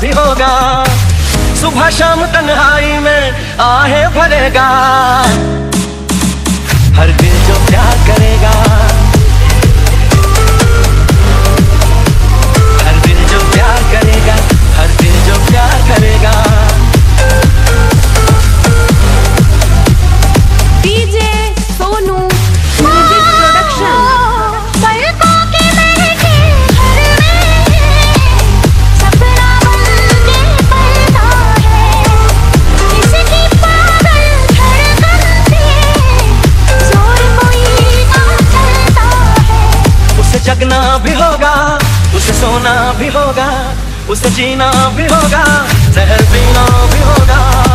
भी होगा। सुबह शाम तन्हाई में आहे भरेगा। जगना भी होगा, उसे सोना भी होगा, उसे जीना भी होगा, जहर पीना भी होगा।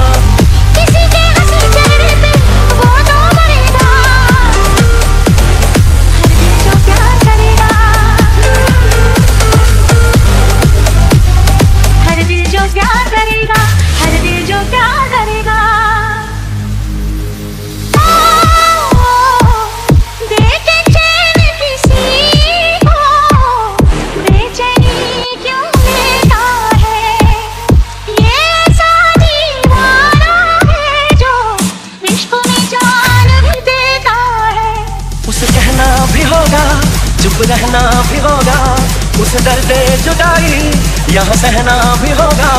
चुप रहना भी होगा उस दर्द जुदाई यहाँ सहना भी होगा।